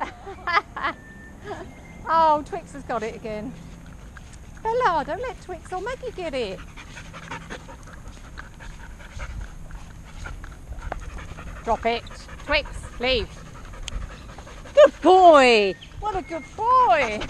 oh, Twix has got it again. Bella, don't let Twix or Maggie get it. Drop it. Twix, leave. Good boy. What a good boy.